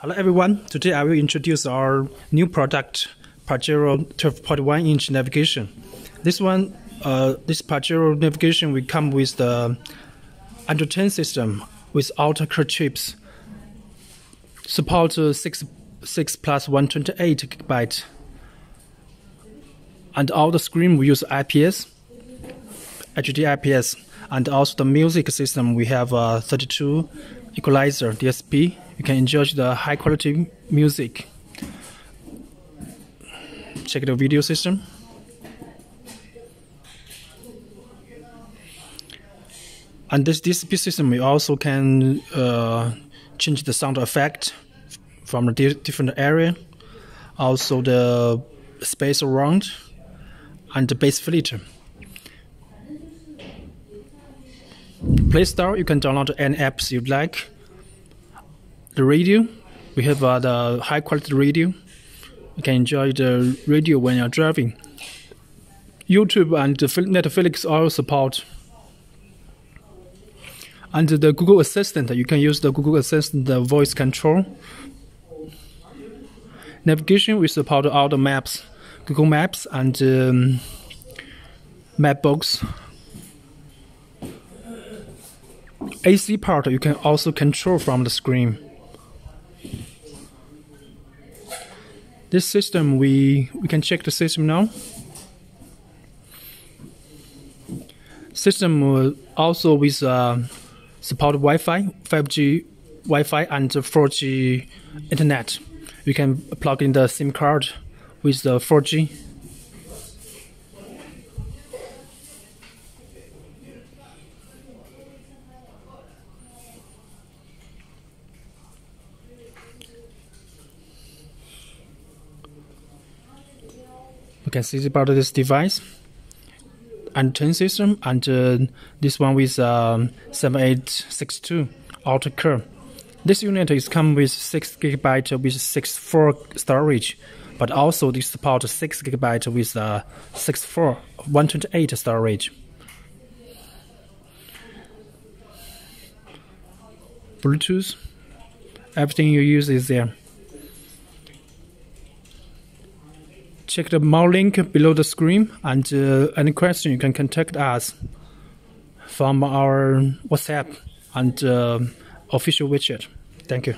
Hello everyone, today I will introduce our new product, Pajero 12.1 inch navigation. This one, uh, this Pajero navigation will come with the Android 10 system with octa-core chips. Support 6, 6 plus 128 gigabyte. And all the screen we use IPS, HD IPS. And also the music system, we have a 32 equalizer DSP you can enjoy the high quality music. Check the video system. And this DSP system, we also can uh, change the sound effect from a di different area, also the space around, and the bass filter. Play Store, you can download any apps you'd like the radio. We have uh, the high quality radio. You can enjoy the radio when you're driving. YouTube and Netflix all support. And the Google Assistant, you can use the Google Assistant the voice control. Navigation, we support all the maps, Google Maps and um, Mapbox. AC part, you can also control from the screen. this system we we can check the system now. System also with uh, support Wi-Fi 5G Wi-Fi and 4G internet. You can plug in the SIM card with the 4G you can see about this device and 10 system and uh, this one with um, 7862 octa-core. This unit is come with 6 gigabyte with 64 storage, but also this support 6 gigabyte with uh, 64 128 storage. Bluetooth, everything you use is there. Check the more link below the screen and uh, any question you can contact us from our WhatsApp and uh, official widget. Thank you.